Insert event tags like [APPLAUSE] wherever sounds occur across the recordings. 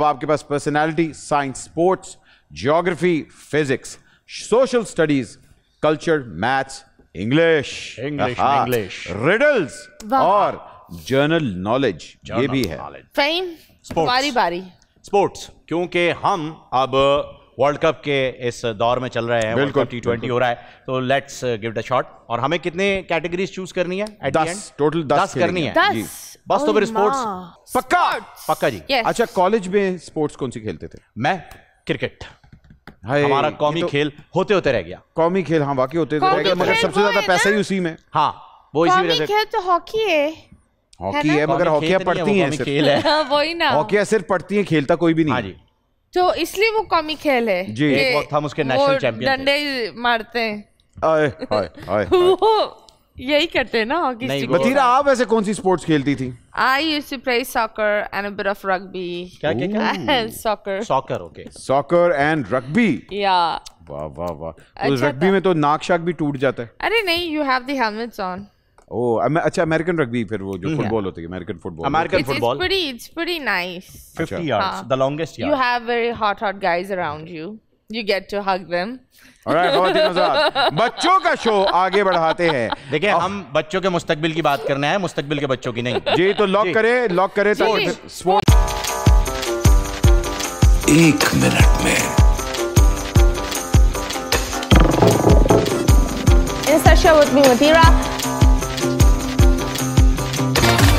अब आपके पास personality science sports geography physics social studies culture maths English English, English. Riddles और general knowledge ये भी है। फेम Sports. बारी बारी. स्पोर्ट्स क्योंकि हम अब वर्ल्ड कप के इस दौर में चल रहे हैं वर्ल्ड बिल्कुल, कप टी ट्वेंटी हो रहा है तो let's give it a shot और हमें कितने कैटेगरीज चूज़ करनी है at the दस, end? total दस दस करनी। है। दस? बस तो फिर। माँ। पक्का? पक्का जी। Yes. अच्छा कॉलेज में स्पोर्ट्स कौन सी खेलते थे? मैं? क्रिकेट हमारा कौमी तो खेल होते होते रह गया। कौमी खेल हाँ वाकई होते थे कौमी मगर- मगर सबसे ज़्यादा पैसा ही उसी में। हाँ वो इसी कौमी वजह से। खेल तो हॉकी है। हॉकी है मगर हॉकियाँ है, पढ़ती हैं खेल है। [LAUGHS] वही ना। हॉकियाँ सिर्फ़ पढ़ती हैं खेलता कोई भी नहीं हाँ जी। तो इसलिए वो कौमी खेल है जी। एक वक्त हम उसके नेशनल थे। डंडे मारते हैं। [LAUGHS] यही करते हैं ना हॉकी नहीं, बतीरा आप वैसे कौन सी स्पोर्ट्स खेलती थी? I used to play soccer and a bit of rugby. क्या क्या क्या? [LAUGHS] Soccer. Soccer okay soccer and rugby Yeah. वाह वाह वाह। तो अच्छा रग्बी में तो नाक शाक भी टूट जाता है। अरे नहीं, you have the helmets on. ओ अच्छा अमेरिकन रग्बी फिर वो जो फुटबॉल होती है American football American football pretty, it's pretty nice. 50 yards हाँ। the longest You yard. have very hot, hot guys around you. You get to hug them. Alright, खवातीन [LAUGHS] बच्चों का शो आगे बढ़ाते हैं देखिए हम बच्चों के मुस्तकबिल की बात करना है मुस्तकबिल के बच्चों की नहीं जी तो लॉक। करे लॉक करे तो स्पोर्ट एक मिनट में Insta show with me, Matira.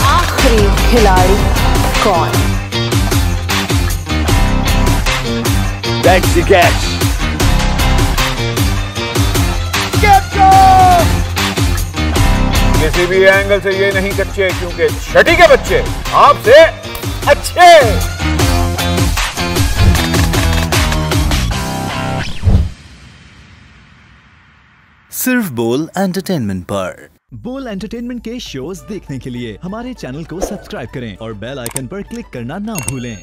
आखिरी खिलाड़ी कौन दैट्स द कैच किसी भी एंगल से ये नहीं कच्चे क्योंकि छठी के बच्चे आपसे अच्छे। सिर्फ़ बोल एंटरटेनमेंट पर। बोल एंटरटेनमेंट के शोज़ देखने के लिए हमारे चैनल को सब्सक्राइब करें और बेल आइकन पर क्लिक करना ना भूलें।